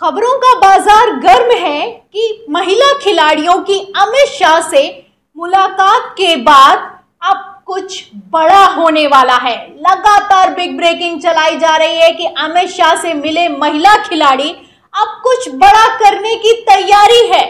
खबरों का बाज़ार गर्म है कि महिला खिलाड़ियों की अमित शाह से मुलाकात के बाद अब कुछ बड़ा होने वाला है। लगातार बिग ब्रेकिंग चलाई जा रही है कि अमित शाह से मिले महिला खिलाड़ी अब कुछ बड़ा करने की तैयारी है।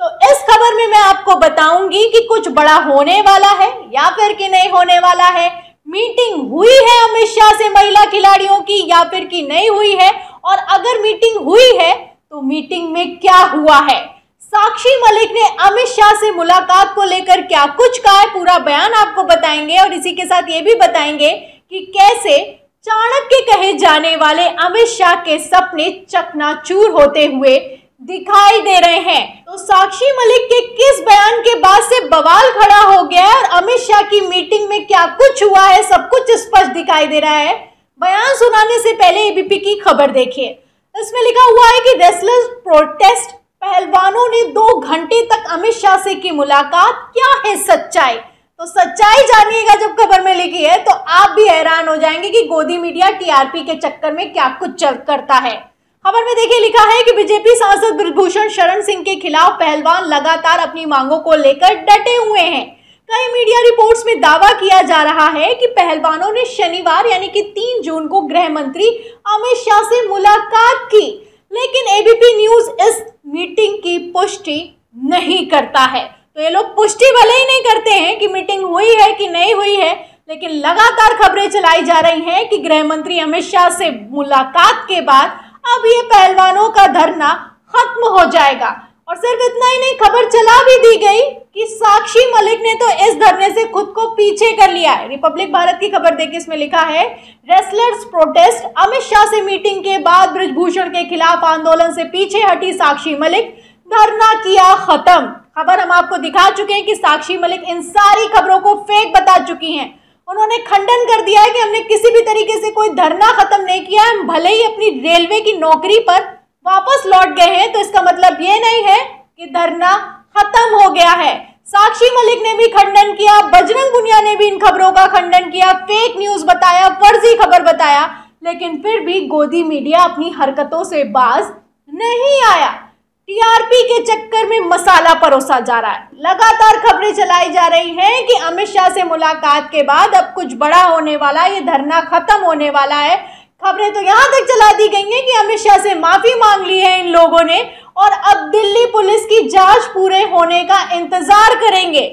तो इस खबर में मैं आपको बताऊँगी कि कुछ बड़ा होने वाला है या फिर कि नहीं होने वाला है। मीटिंग हुई है अमित शाह से महिला खिलाड़ियों की या फिर कि नहीं हुई है और अगर मीटिंग हुई है तो मीटिंग में क्या हुआ है? साक्षी मलिक ने अमित शाह से मुलाकात को लेकर क्या कुछ कहा है? पूरा बयान आपको बताएँगे और इसी के साथ ये भी बताएँगे कि कैसे चाणक्य कहे जाने वाले अमित शाह के सपने चकनाचूर होते हुए दिखाई दे रहे हैं। तो साक्षी मलिक के किस बयान के बाद से बवाल खड़ा हो गया है और अमित शाह की मीटिंग में क्या कुछ हुआ है? सब कुछ स्पष्ट दिखाई दे रहा है। बयान सुनाने से पहले एबीपी की खबर देखिए। इसमें लिखा हुआ है कि रेसलर्स प्रोटेस्ट पहलवानों ने दो घंटे तक अमित शाह से की मुलाकात। क्या है सच्चाई? तो सच्चाई जानिएगा जब खबर में लिखी है तो आप भी हैरान हो जाएँगे कि गोदी मीडिया टीआरपी के चक्कर में क्या कुछ चल करता है। खबर में देखिए, लिखा है कि बीजेपी सांसद ब्रजभूषण शरण सिंह के खिलाफ पहलवान लगातार अपनी मांगों को लेकर डटे हुए हैं। कई मीडिया रिपोर्ट्स में दावा किया जा रहा है कि पहलवानों ने शनिवार, यानी कि 3 जून को गृह मंत्री अमित शाह से मुलाकात की। लेकिन एबीपी न्यूज़ इस मीटिंग की पुष्टि नहीं करता है। तो ये लोग पुष्टि भले ही नहीं करते हैं कि मीटिंग हुई है कि नहीं हुई है, लेकिन लगातार खबरें चलाई जा रही हैं कि गृह मंत्री अमित शाह से मुलाकात के बाद अब ये पहलवानों का धरना खत्म हो जाएगा। और सिर्फ़ इतना ही नहीं, खबर चला भी दी गई कि साक्षी मलिक ने तो इस धरने से खुद को पीछे कर लिया है। रिपब्लिक भारत की खबर देखिए, इसमें लिखा है रेसलर्स प्रोटेस्ट अमित शाह से मीटिंग के बाद ब्रजभूषण के खिलाफ आंदोलन से पीछे हटी साक्षी मलिक। धरना किया खत्म। खबर हम आपको दिखा चुके हैं कि साक्षी मलिक इन सारी खबरों को फेक बता चुकी हैं। उन्होंने खंडन कर दिया है कि हमने किसी भी तरीके से कोई धरना खत्म नहीं किया। हम भले ही अपनी रेलवे की नौकरी पर वापस लौट गए हैं तो इसका मतलब ये नहीं है कि धरना खत्म हो गया है। साक्षी मलिक ने भी खंडन किया, बजरंग पुनिया ने भी इन खबरों का खंडन किया फेक न्यूज़ बताया, फर्जी खबर बताया, लेकिन फिर भी गोदी मीडिया अपनी हरकतों से बाज नहीं आया। टीआरपी के चक्कर में मसाला परोसा जा रहा है। लगातार खबरें चलाई जा रही हैं कि अमित शाह से मुलाकात के बाद अब कुछ बड़ा होने वाला है ये धरना खत्म होने वाला है। खबरें तो यहाँ तक चला दी गई हैं कि अमित शाह से माफ़ी मांग ली है इन लोगों ने और अब दिल्ली पुलिस की जाँच पूरे होने का इंतज़ार करेंगे।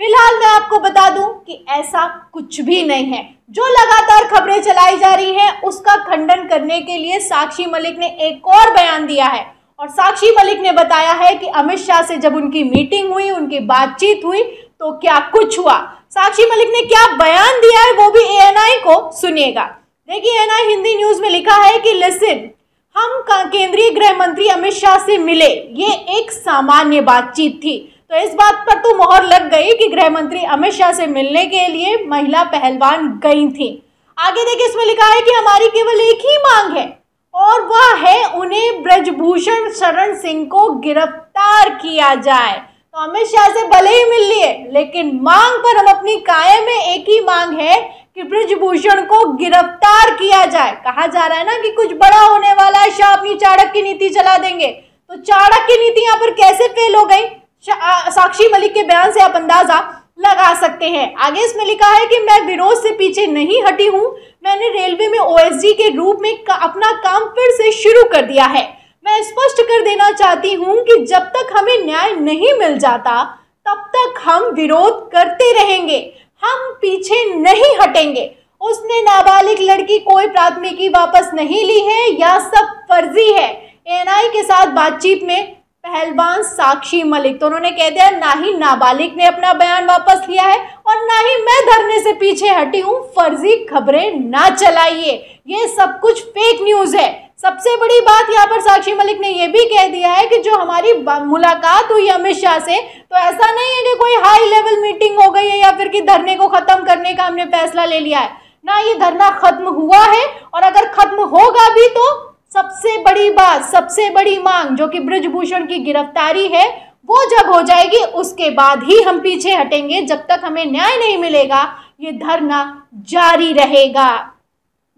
फ़िलहाल मैं आपको बता दूँ कि ऐसा कुछ भी नहीं है। जो लगातार खबरें चलाई जा रही हैं, उसका खंडन करने के लिए साक्षी मलिक ने एक और बयान दिया है। और साक्षी मलिक ने बताया है कि अमित शाह से जब उनकी मीटिंग हुई, उनकी बातचीत हुई तो क्या कुछ हुआ? साक्षी मलिक ने क्या बयान दिया है, वो भी एएनआई को सुनिएगा। देखिए एएनआई हिंदी न्यूज़ में लिखा है कि लिसन हम केंद्रीय गृह मंत्री अमित शाह से मिले। ये एक सामान्य बातचीत थी। तो इस बात पर तो मोहर लग गई कि गृह मंत्री अमित शाह से मिलने के लिए महिला पहलवान गई थी। आगे देखिए, इसमें लिखा है कि हमारी केवल एक ही मांग है, और वह है उन्हें ब्रजभूषण शरण सिंह को गिरफ़्तार किया जाए। तो अमित शाह से भले ही मिल लिए, लेकिन मांग पर हम अपनी कायम में एक ही मांग है कि ब्रजभूषण को गिरफ़्तार किया जाए। कहा जा रहा है ना कि कुछ बड़ा होने वाला है शाह अपनी चाणक की नीति चला देंगे। तो चाणक की नीति यहाँ पर कैसे फेल हो गई? साक्षी मलिक के बयान से आप अंदाज़ा लगा सकते हैं। आगे इसमें लिखा है कि मैं विरोध से पीछे नहीं हटी हूँ। मैंने रेलवे में ओएसडी के रूप में का, अपना काम फिर से शुरू कर दिया है। मैं स्पष्ट कर देना चाहती हूँ कि जब तक हमें न्याय नहीं मिल जाता तब तक हम विरोध करते रहेंगे। हम पीछे नहीं हटेंगे। उसने नाबालिग लड़की कोई प्राथमिकी वापस नहीं ली है, या सब फर्जी है? एनआई के साथ बातचीत में पहलवान साक्षी मलिक तो उन्होंने कह दिया, ना ही नाबालिग ने अपना बयान वापस लिया है, और ना ही मैं धरने से पीछे हटी हूँ। फर्जी खबरें ना चलाइए। ये सब कुछ फेक न्यूज़ है। सबसे बड़ी बात यहाँ पर साक्षी मलिक ने यह भी कह दिया है कि जो हमारी मुलाकात हुई अमित शाह से तो ऐसा नहीं है कि कोई हाई लेवल मीटिंग हो गई है या फिर कि धरने को खत्म करने का हमने फैसला ले लिया है। ना ये धरना खत्म हुआ है और अगर खत्म होगा भी तो सबसे बड़ी बात, सबसे बड़ी मांग जो कि ब्रजभूषण की गिरफ्तारी है, वो जब हो जाएगी, उसके बाद ही हम पीछे हटेंगे जब तक हमें न्याय नहीं मिलेगा, ये धरना जारी रहेगा।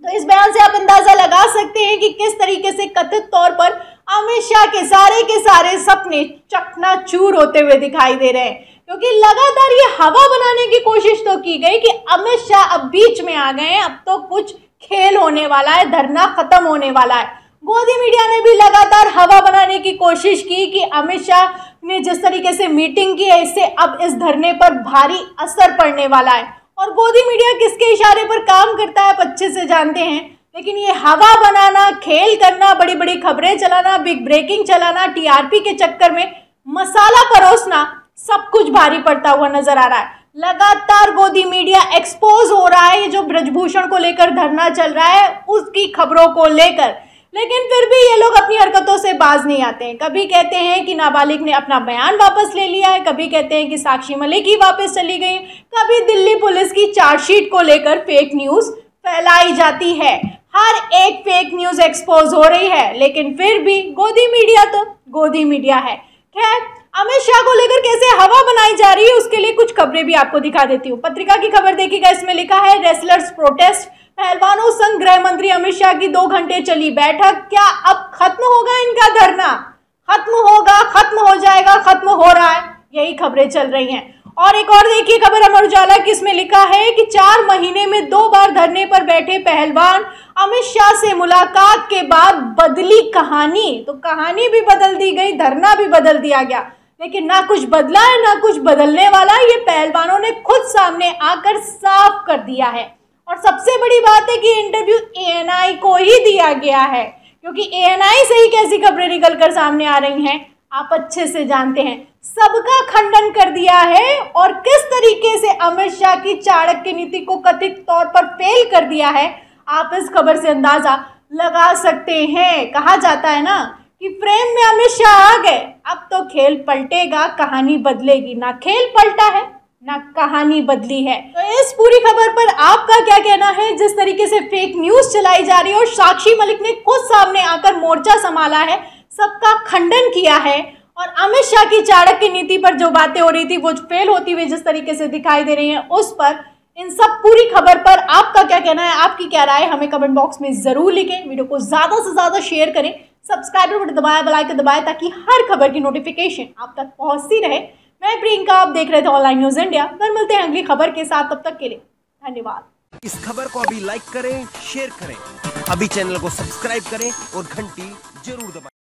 तो इस बयान से आप अंदाज़ा लगा सकते हैं कि किस तरीके से कथित तौर पर अमित शाह के सारे के सारे सपने चकनाचूर होते हुए दिखाई दे रहे हैं। क्योंकि लगातार ये हवा बनाने की कोशिश तो की गई कि अमित शाह अब बीच में आ गए हैं, अब तो कुछ खेल होने वाला है, धरना खत्म होने वाला है। गोदी मीडिया ने भी लगातार हवा बनाने की कोशिश की कि अमित शाह ने जिस तरीके से मीटिंग की है, इससे अब इस धरने पर भारी असर पड़ने वाला है। और गोदी मीडिया किसके इशारे पर काम करता है आप अच्छे से जानते हैं। लेकिन ये हवा बनाना, खेल करना बड़ी बड़ी खबरें चलाना बिग ब्रेकिंग चलाना टीआरपी के चक्कर में मसाला परोसना, सब कुछ भारी पड़ता हुआ नज़र आ रहा है। लगातार गोदी मीडिया एक्सपोज हो रहा है, ये जो ब्रजभूषण को लेकर धरना चल रहा है, उसकी खबरों को लेकर। लेकिन फिर भी ये लोग अपनी हरकतों से बाज नहीं आते हैं। कभी कहते हैं कि नाबालिग ने अपना बयान वापस ले लिया है, कभी कहते हैं कि साक्षी मलिक ही वापस चली गई। कभी दिल्ली पुलिस की चार्जशीट को लेकर फेक न्यूज़ फैलाई जाती है। हर एक फेक न्यूज़ एक्सपोज हो रही है, लेकिन फिर भी गोदी मीडिया तो गोदी मीडिया है। खैर, अमित शाह को लेकर कैसे हवा बनाई जा रही है, उसके लिए कुछ खबरें भी आपको दिखा देती हूँ। पत्रिका की खबर देखिएगा, इसमें लिखा है रेसलर्स प्रोटेस्ट पहलवानों, संघ गृह मंत्री अमित शाह की दो घंटे चली बैठक। क्या अब खत्म होगा इनका धरना? खत्म होगा, खत्म हो जाएगा, खत्म हो रहा है। यही खबरें चल रही हैं। और एक और देखिए खबर, अमर उजाला की, इसमें लिखा है कि चार महीने में दो बार धरने पर बैठे पहलवान अमित शाह से मुलाकात के बाद बदली कहानी। तो कहानी भी बदल दी गई, धरना भी बदल दिया गया। लेकिन ना कुछ बदला है, ना कुछ बदलने वाला, ये पहलवानों ने खुद सामने आकर साफ़ कर दिया है। और सबसे बड़ी बात है कि इंटरव्यू एएनआई को ही दिया गया है, क्योंकि एएनआई से ही कैसी खबरें निकल कर सामने आ रही हैं, आप अच्छे से जानते हैं। सबका खंडन कर दिया है और किस तरीके से अमित शाह की चाणक्य नीति को कथित तौर पर फेल कर दिया है, आप इस खबर से अंदाज़ा लगा सकते हैं। कहा जाता है ना कि फ्रेम में अमित शाह आ गए, अब तो खेल पलटेगा, कहानी बदलेगी। ना खेल पलटा है ना कहानी बदली है। तो इस पूरी खबर पर आपका क्या कहना है? जिस तरीके से फेक न्यूज़ चलाई जा रही है और साक्षी मलिक ने खुद सामने आकर मोर्चा संभाला है, सबका खंडन किया है और अमित शाह की चाणक की नीति पर जो बातें हो रही थी, वो फेल होती हुई जिस तरीके से दिखाई दे रही हैं, उस पर, इन सब पूरी खबर पर आपका क्या कहना है? आपकी क्या राय हमें कमेंट बॉक्स में ज़रूर लिखें। वीडियो को ज़्यादा से ज़्यादा शेयर करें सब्सक्राइबर बटन दबाया बेलाइकन दबाए, ताकि हर खबर की नोटिफिकेशन आप तक पहुँचती रहे। मैं प्रियंका, आप देख रहे थे ऑनलाइन न्यूज़ इंडिया फिर मिलते हैं अगली खबर के साथ, तब तक के लिए धन्यवाद। इस खबर को अभी लाइक करें शेयर करें। अभी चैनल को सब्सक्राइब करें और घंटी ज़रूर दबाएँ।